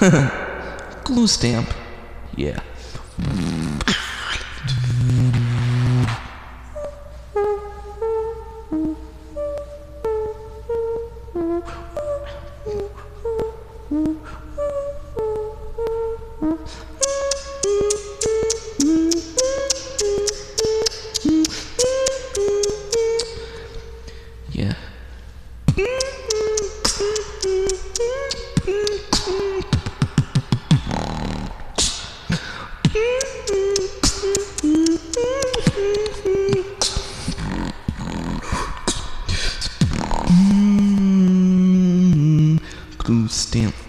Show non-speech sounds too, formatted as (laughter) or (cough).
(laughs) Glue stamp. Yeah. blue stamp